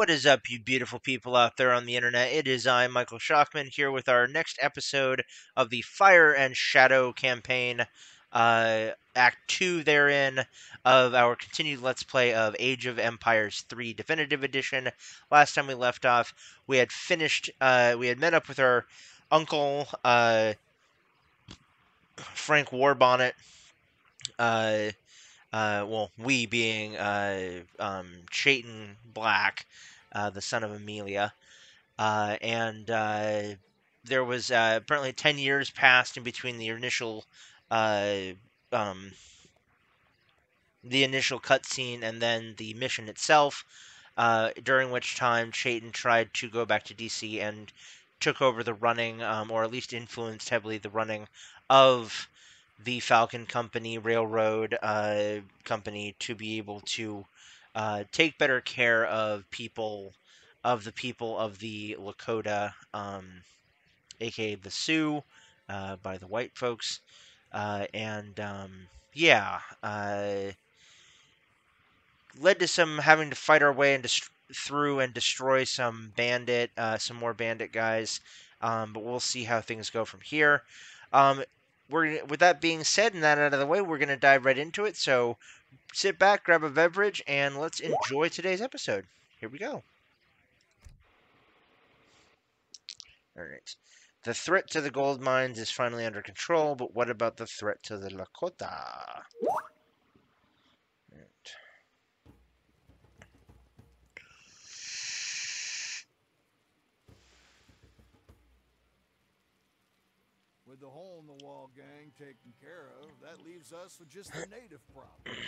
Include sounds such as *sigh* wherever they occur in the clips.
What is up, you beautiful people out there on the internet? It is I, Michael Shockman, here with our next episode of the Fire and Shadow campaign, uh, Act 2 therein, of our continued Let's Play of Age of Empires 3 Definitive Edition. Last time we left off, we had finished, uh, we had met up with our uncle, uh, Frank Warbonnet, uh, uh, well, we being uh, um, Chayton Black, uh, the son of Amelia, uh, and uh, there was uh, apparently ten years passed in between the initial, um, the initial cutscene and then the mission itself. during which time Chayton tried to go back to DC and took over the running, um, or at least influenced heavily the running of the Falcon Company Railroad uh, Company to be able to uh, take better care of people, of the people of the Lakota, um, aka the Sioux, uh, by the white folks, uh, and um, yeah, uh, led to some having to fight our way and dest- through and destroy some bandit, uh, some more bandit guys. Um, but we'll see how things go from here. Um, we're with that being said and that out of the way, we're going to dive right into it. So sit back, grab a beverage, and let's enjoy today's episode. Here we go. All right. The threat to the gold mines is finally under control, but what about the threat to the Lakota? With the hole taken care of, that leaves us with just the native problem. *clears throat*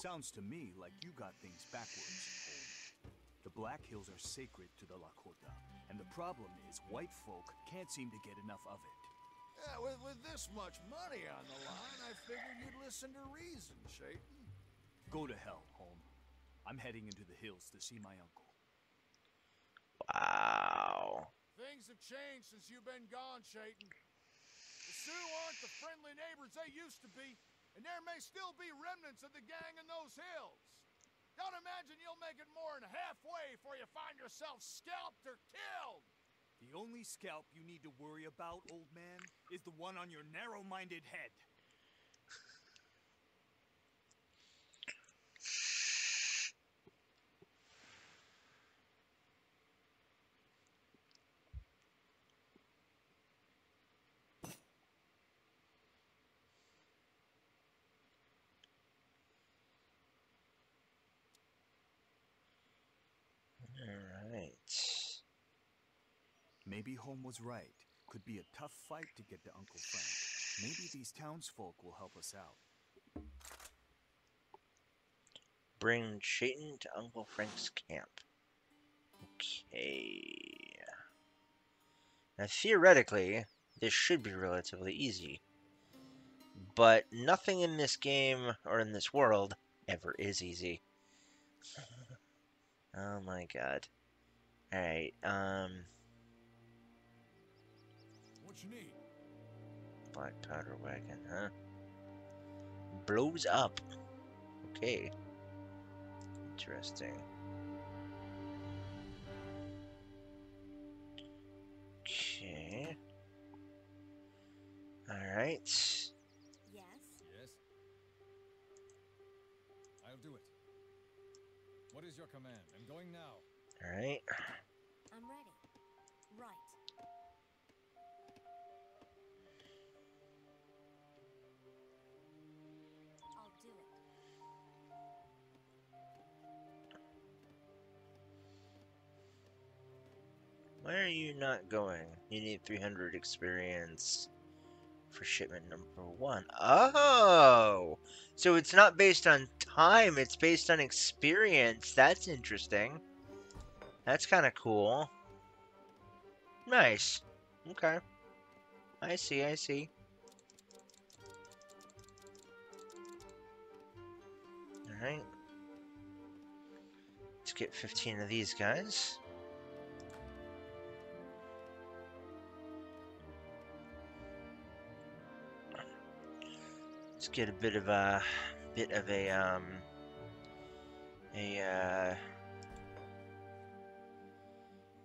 Sounds to me like you got things backwards, Holme. The Black Hills are sacred to the Lakota, and the problem is white folk can't seem to get enough of it. Yeah, with, with this much money on the line, I figured you'd listen to reason, Chayton. Go to hell, Holme. I'm heading into the hills to see my uncle. Wow. Things have changed since you've been gone, Chayton. Sioux aren't the friendly neighbors they used to be, and there may still be remnants of the gang in those hills. Don't imagine you'll make it more than halfway before you find yourself scalped or killed. The only scalp you need to worry about, old man, is the one on your narrow-minded head. All right. Maybe Holme was right. Could be a tough fight to get to Uncle Frank. Maybe these townsfolk will help us out. Bring Chayton to Uncle Frank's camp. Okay. Now, theoretically, this should be relatively easy. But nothing in this game, or in this world, ever is easy. *laughs* oh my god. Alright, um... What you need? Black powder wagon, huh? Blows up. Okay. Interesting. Okay. Alright. Yes? Yes. I'll do it. What is your command? I'm going now. Alright. I'm ready. Right. Why are you not going? You need 300 experience for shipment number one. Oh! So it's not based on time, it's based on experience. That's interesting. That's kind of cool. Nice. Okay. I see, I see. Alright. Let's get 15 of these guys. Let's get a bit of a bit of a um a uh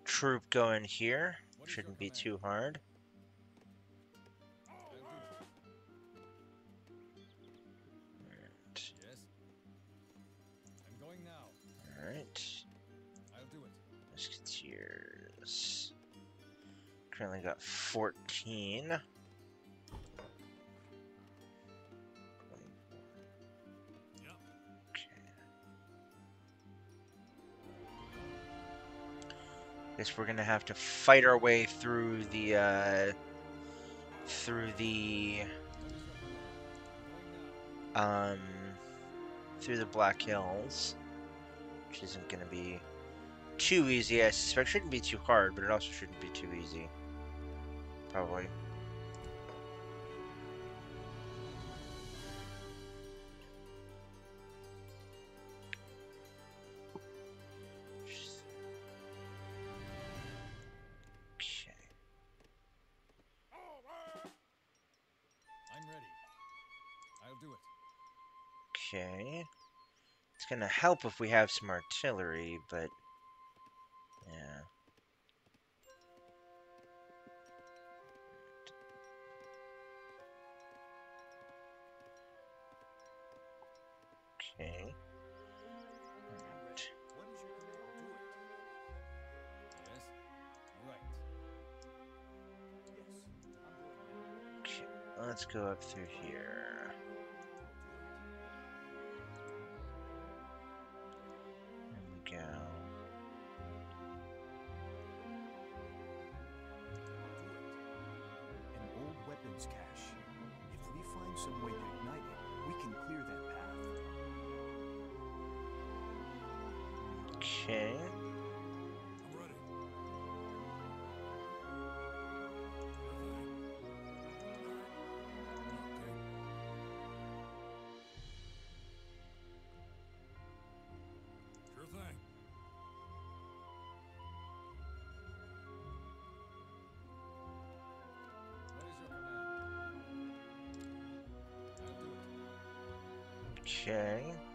troop going here. What is your Shouldn't be too hard. I'll do it. Alright. Yes. I'm going now. Alright. I'll do it. Musketeers. Currently got 14. We're gonna have to fight our way through the uh through the um through the Black Hills. Which isn't gonna be too easy, I suspect. Shouldn't be too hard, but it also shouldn't be too easy. Probably. Okay. It's gonna help if we have some artillery, but yeah. Okay. Let's go up through here. Okay.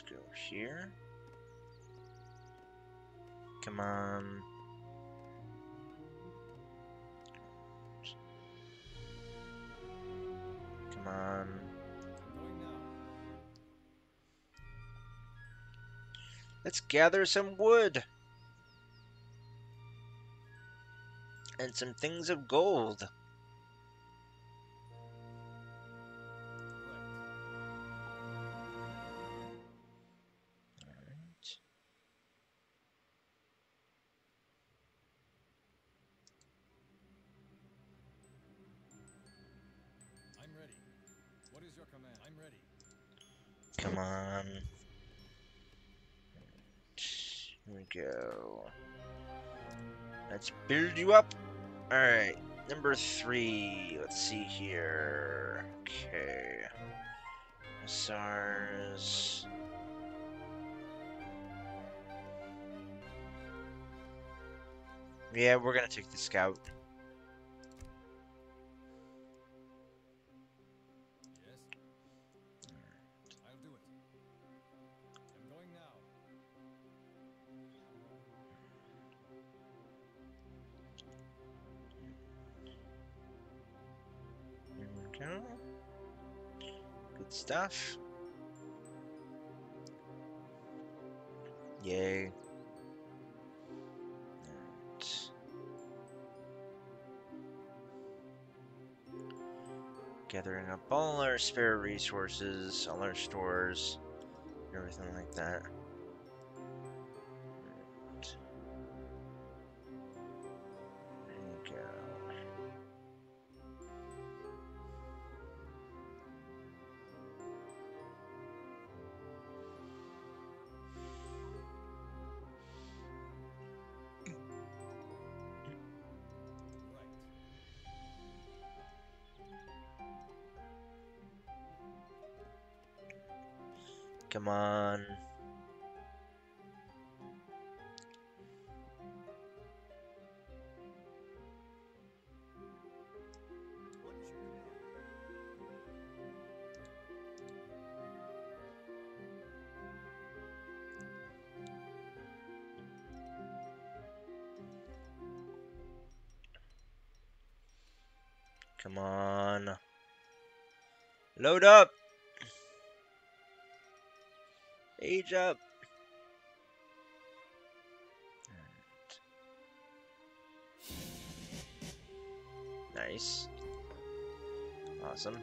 Let's go here. Come on. Come on. Let's gather some wood. And some things of gold. Go. Let's build you up. Alright, number three. Let's see here. Okay. SARS. Yeah, we're gonna take the scout. Stuff. Yay. Gathering up all our spare resources, all our stores, everything like that. Come on. Come on. Load up. Age up. Nice. Awesome.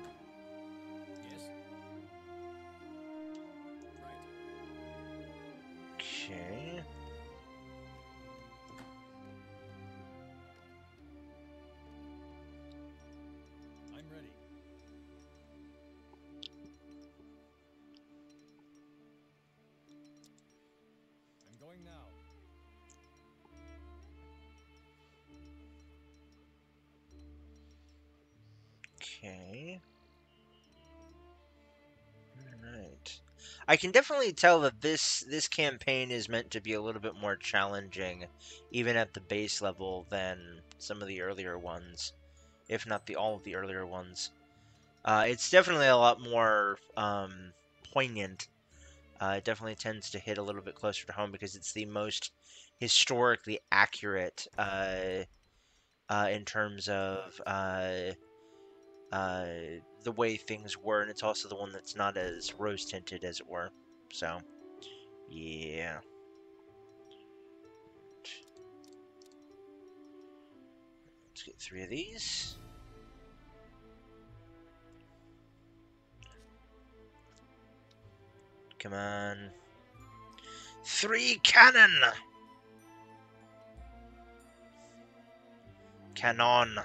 Okay. Alright. I can definitely tell that this this campaign is meant to be a little bit more challenging, even at the base level, than some of the earlier ones, if not the all of the earlier ones. Uh, it's definitely a lot more um, poignant. Uh, it definitely tends to hit a little bit closer to home because it's the most historically accurate uh, uh, in terms of uh, the way things were, and it's also the one that's not as rose tinted, as it were. So, yeah. Let's get three of these. Come on. Three cannon! Canon.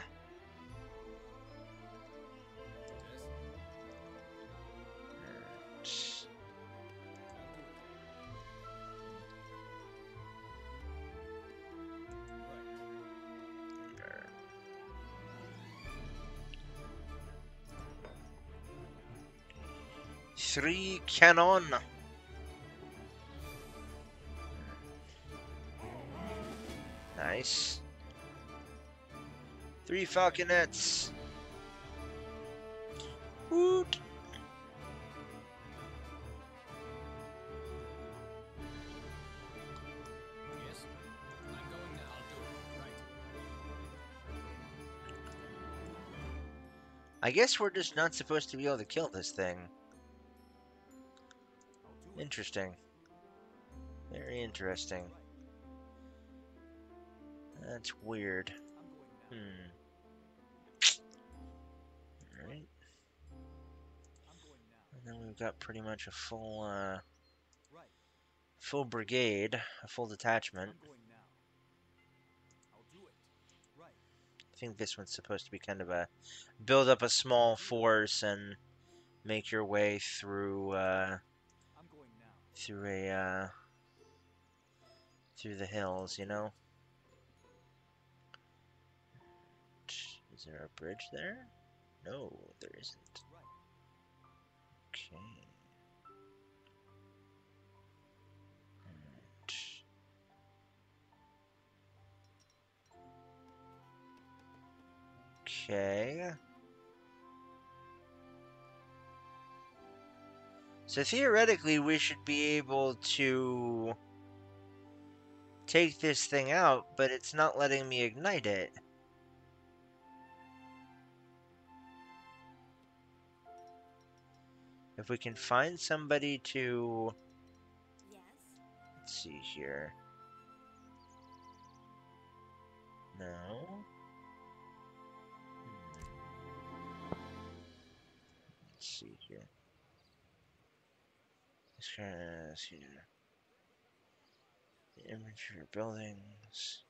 Three cannon. Nice. Three falconets. Woot. Yes. I'm going now. I'll do it. Right. I guess we're just not supposed to be able to kill this thing. Interesting. Very interesting. That's weird. Hmm. Alright. And then we've got pretty much a full, uh, full brigade, a full detachment. I think this one's supposed to be kind of a build up a small force and make your way through uh. Through a uh, through the hills, you know. Is there a bridge there? No, there isn't. Okay. Okay. So theoretically, we should be able to take this thing out, but it's not letting me ignite it. If we can find somebody to Yes? let's see here. No. Of here. The imagery of buildings.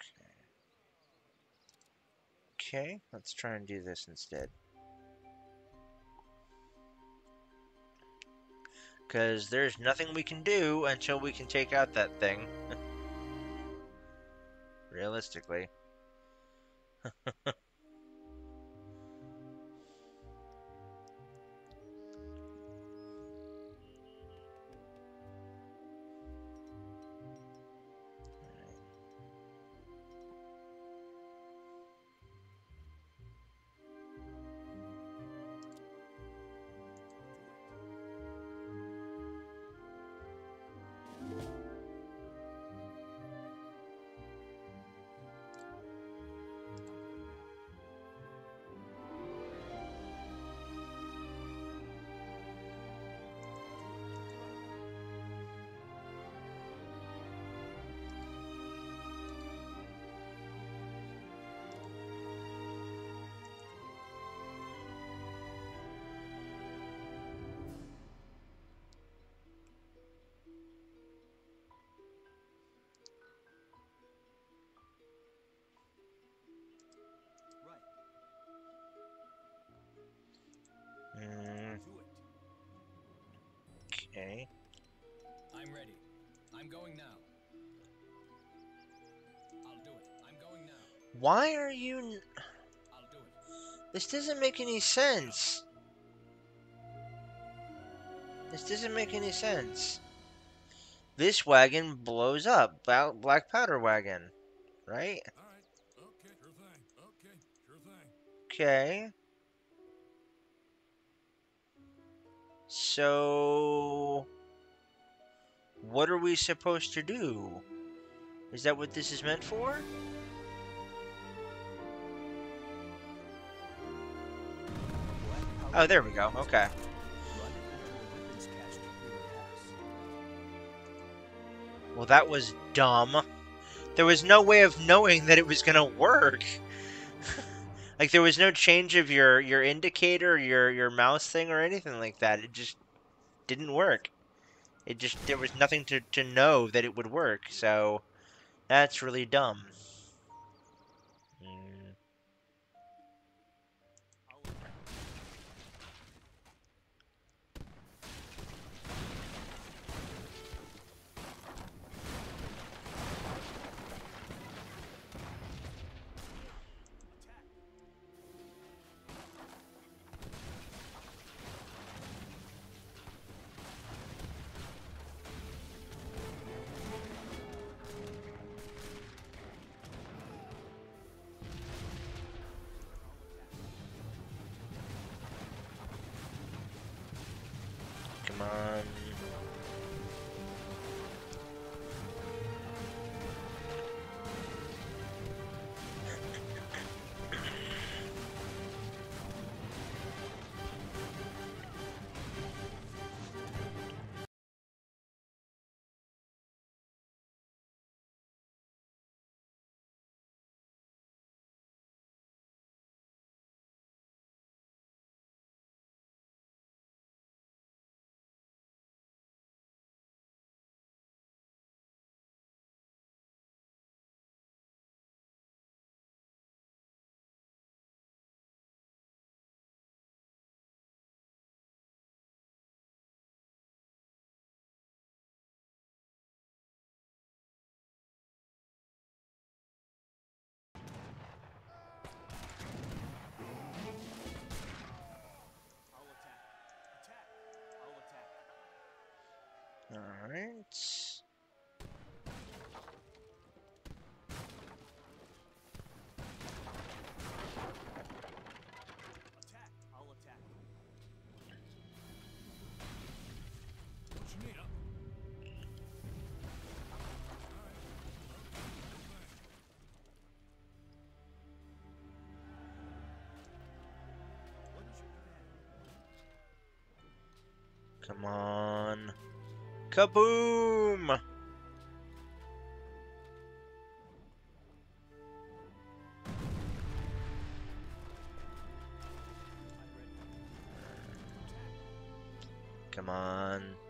Okay. Okay, let's try and do this instead. Because there's nothing we can do until we can take out that thing. *laughs* Realistically. *laughs* I'm going now. I'll do it. I'm going now. Why are you. I'll do it. This doesn't make any sense. This doesn't make any sense. This wagon blows up. Bla- Black powder wagon. Right? All right. Okay. Sure thing. Okay. Sure thing. Okay. So. What are we supposed to do? Is that what this is meant for? Oh, there we go. Okay. To. Well, that was dumb. There was no way of knowing that it was gonna work. *laughs* like there was no change of your your indicator, your your mouse thing, or anything like that. It just didn't work. It just there was nothing to to know that it would work. So that's really dumb. Attack. I'll attack. What you need? Up. Come on. Kaboom! Come on.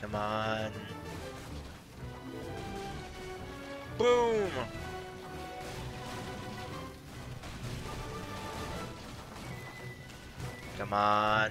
Come on. Boom! Come on.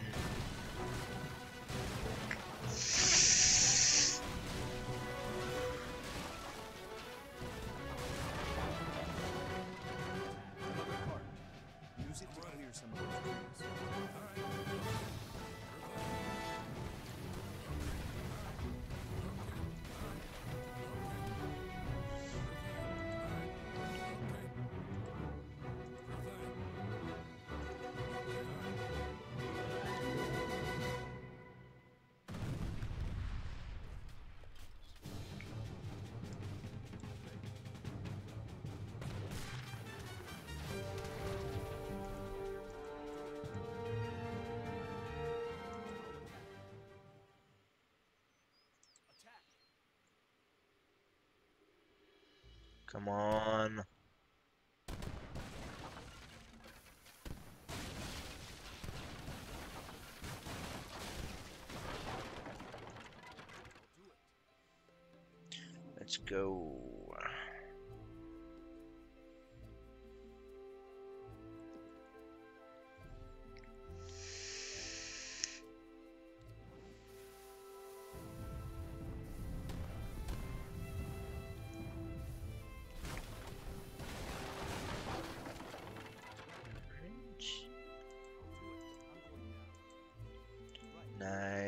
Come on. Let's go.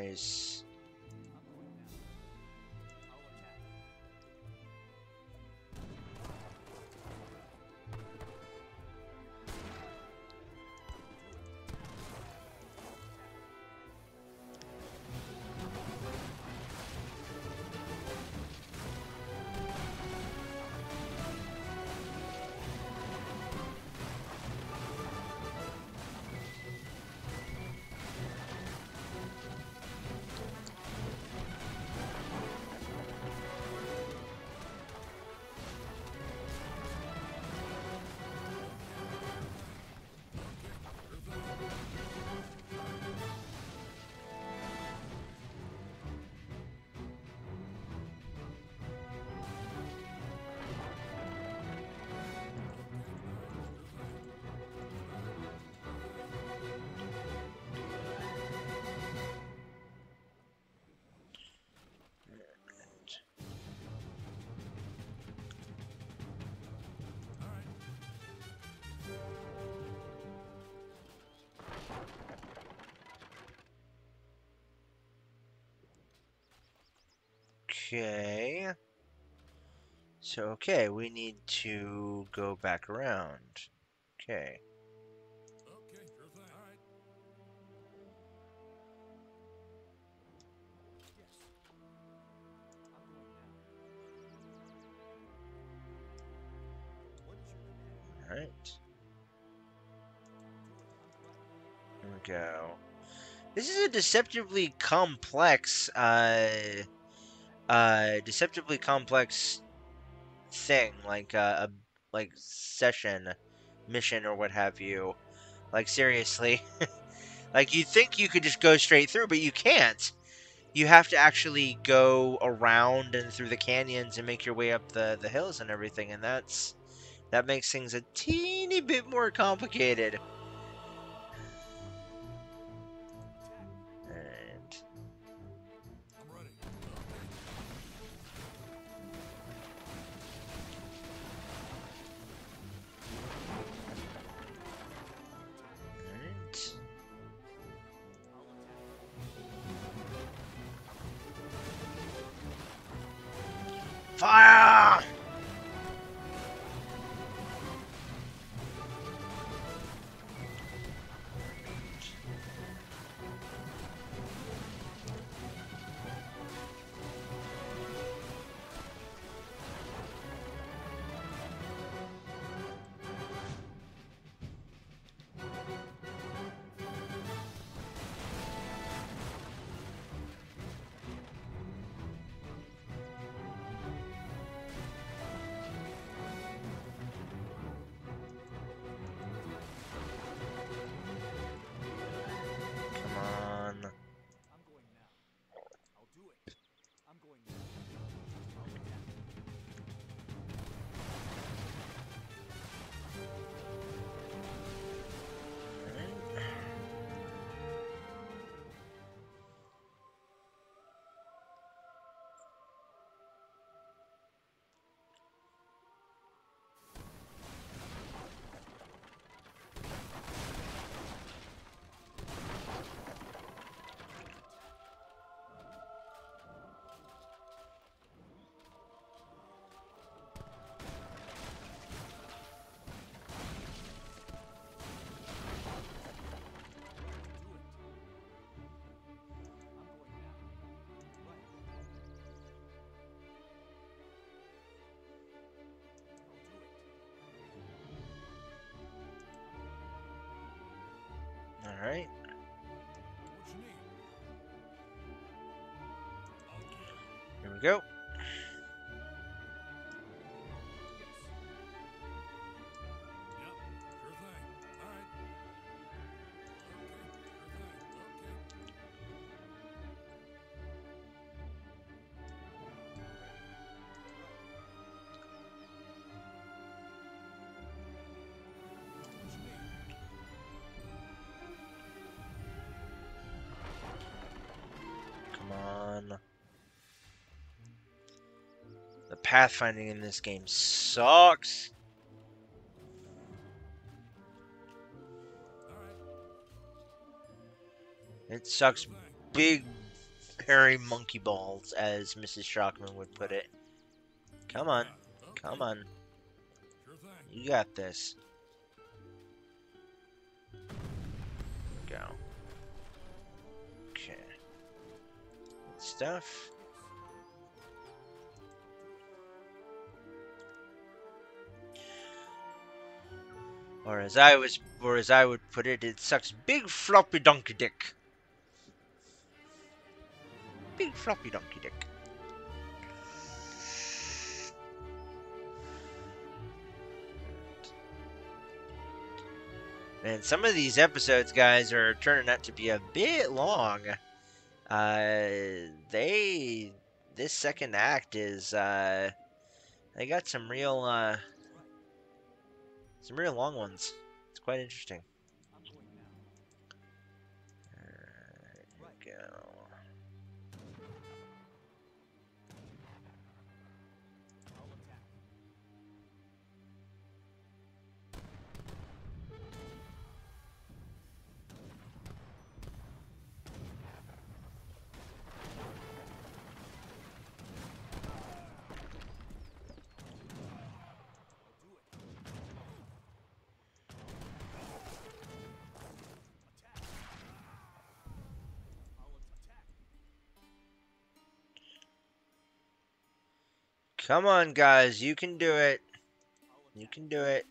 Nice. Okay. So, okay, we need to go back around. Okay. Okay, sure thing. All right. Yes. I'm going now. What is your command? Alright. Here we go. This is a deceptively complex, uh, uh, deceptively complex thing, like a, a like session mission or what have you. Like seriously. *laughs* like you think you could just go straight through, but you can't. You have to actually go around and through the canyons and make your way up the, the hills and everything, and that's that makes things a teeny bit more complicated. I'll do pathfinding in this game sucks. It sucks big, hairy monkey balls, as Mrs. Shockman would put it. Come on. Come on. You got this. Go. Okay. Good stuff. Or as I was, or as I would put it, it sucks big floppy donkey dick. Big floppy donkey dick. And some of these episodes, guys, are turning out to be a bit long. Uh, they, this second act is, uh, they got some real, uh, some real long ones. It's quite interesting. Come on, guys, you can do it. You can do it.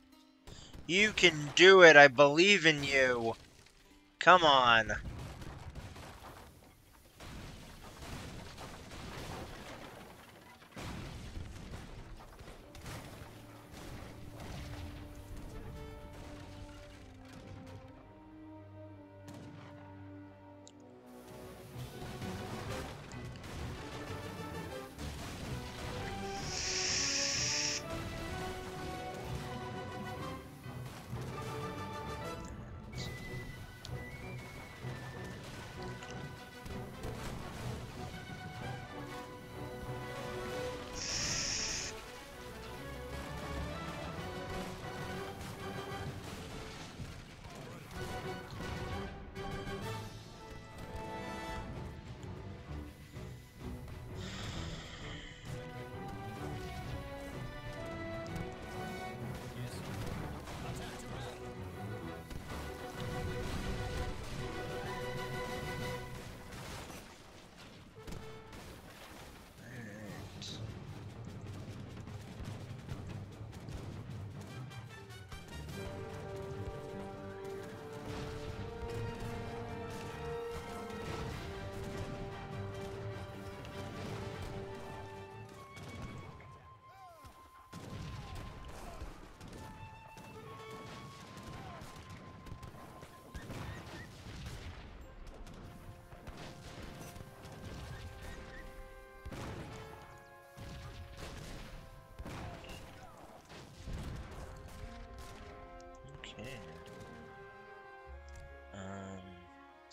You can do it. I believe in you. Come on.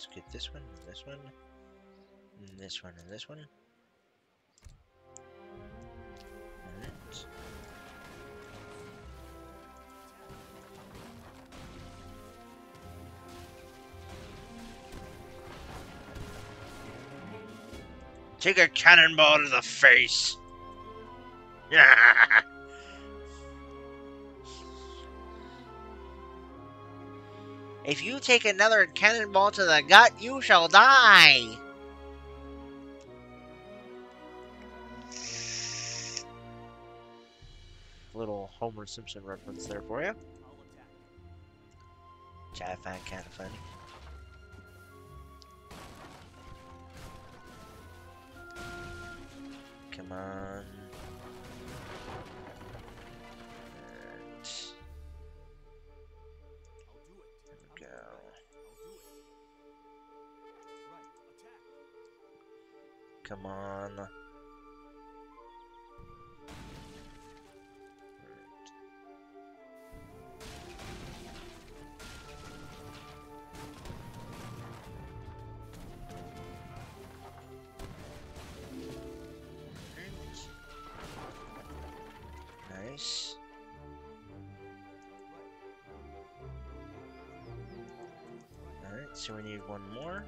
Let's get this one, and this one, and this one, and this one. Alright. Take a cannonball to the face. If you take another cannonball to the gut, you shall die. Little Homer Simpson reference there for you. Which I find kind of funny. Come on. Come on. Nice. Alright, so we need one more.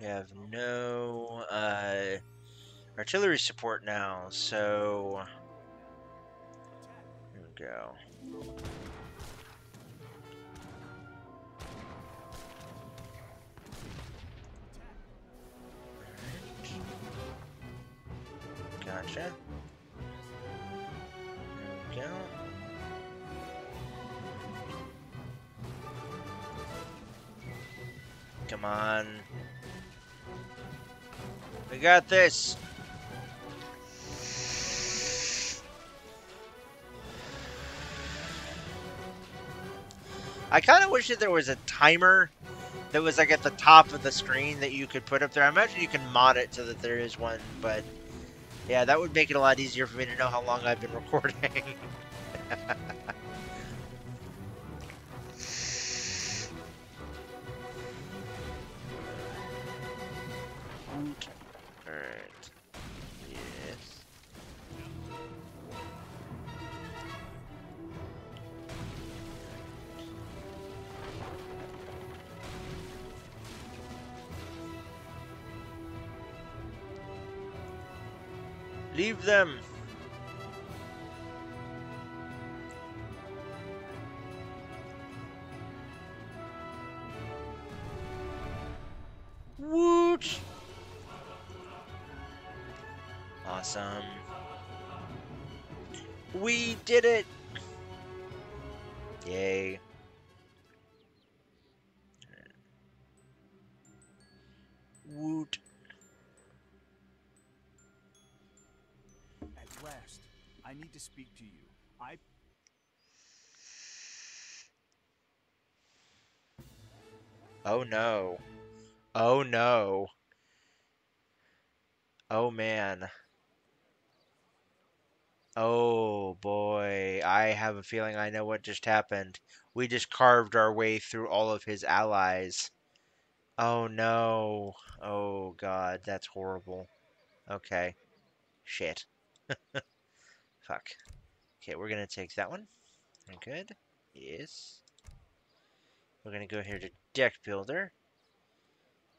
We have no uh, artillery support now, so here we go. Got this. I kind of wish that there was a timer that was like at the top of the screen that you could put up there. I imagine you can mod it so that there is one, but yeah, that would make it a lot easier for me to know how long I've been *laughs* recording. *laughs* Leave them. To you. I Oh no. Oh no. Oh man. Oh boy. I have a feeling I know what just happened. We just carved our way through all of his allies. Oh no. Oh god, that's horrible. Okay. Shit. *laughs* Fuck. Okay, we're gonna take that one. Good. Yes. We're gonna go here to deck builder.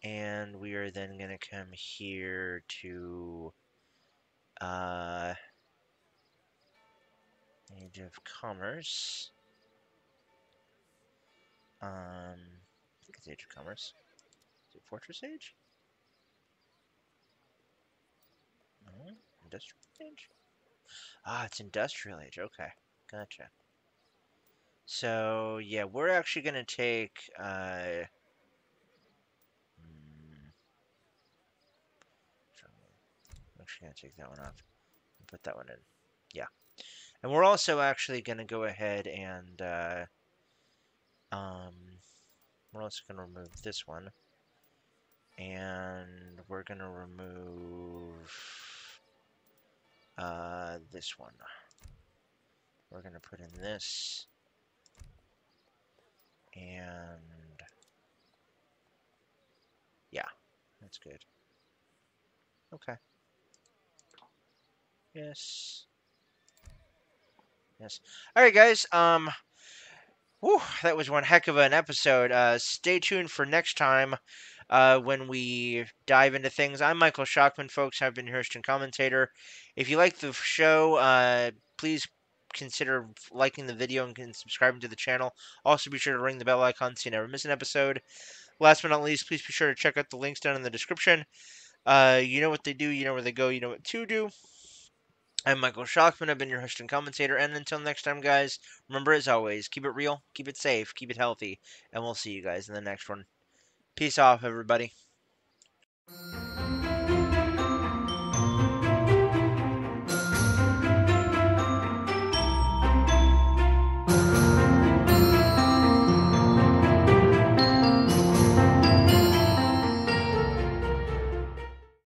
And we are then gonna come here to uh Age of Commerce. Um I think it's Age of Commerce. Is it Fortress Age? No? Industrial Age? Ah, it's Industrial Age, okay. Gotcha. So yeah, we're actually gonna take uh hmm, I'm actually gonna take that one off and put that one in. Yeah. And we're also actually gonna go ahead and uh Um, we're also going to remove this one. And we're going to remove uh, this one. We're going to put in this. And yeah, that's good. Okay. Yes. Yes. All right, guys. Um, whew, that was one heck of an episode. Uh, stay tuned for next time. Uh, when we dive into things, I'm Michael Shockman, folks. I've been your and commentator. If you like the show, uh, please consider liking the video and subscribing to the channel. Also, be sure to ring the bell icon so you never miss an episode. Last but not least, please be sure to check out the links down in the description. Uh, you know what they do, you know where they go, you know what to do. I'm Michael Shockman. I've been your host and commentator. And until next time, guys, remember as always, keep it real, keep it safe, keep it healthy, and we'll see you guys in the next one. Peace off, everybody.